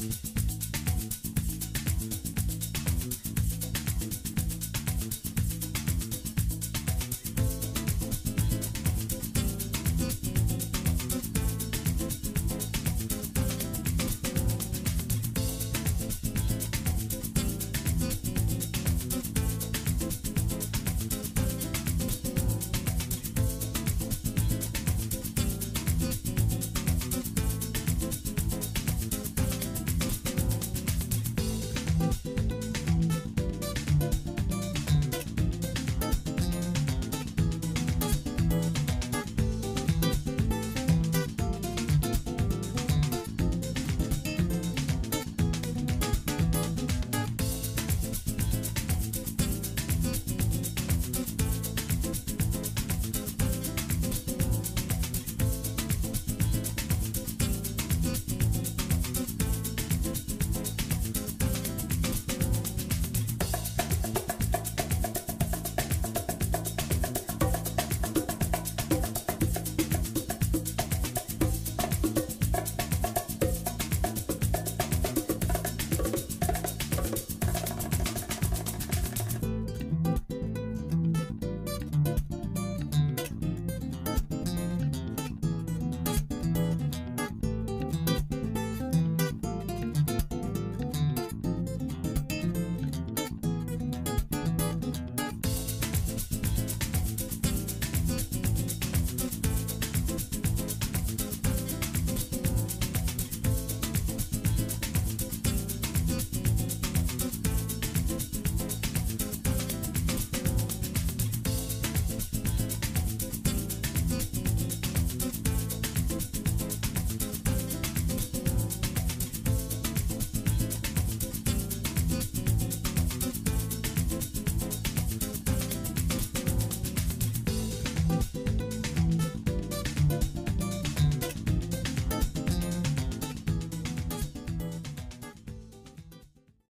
Mm-hmm.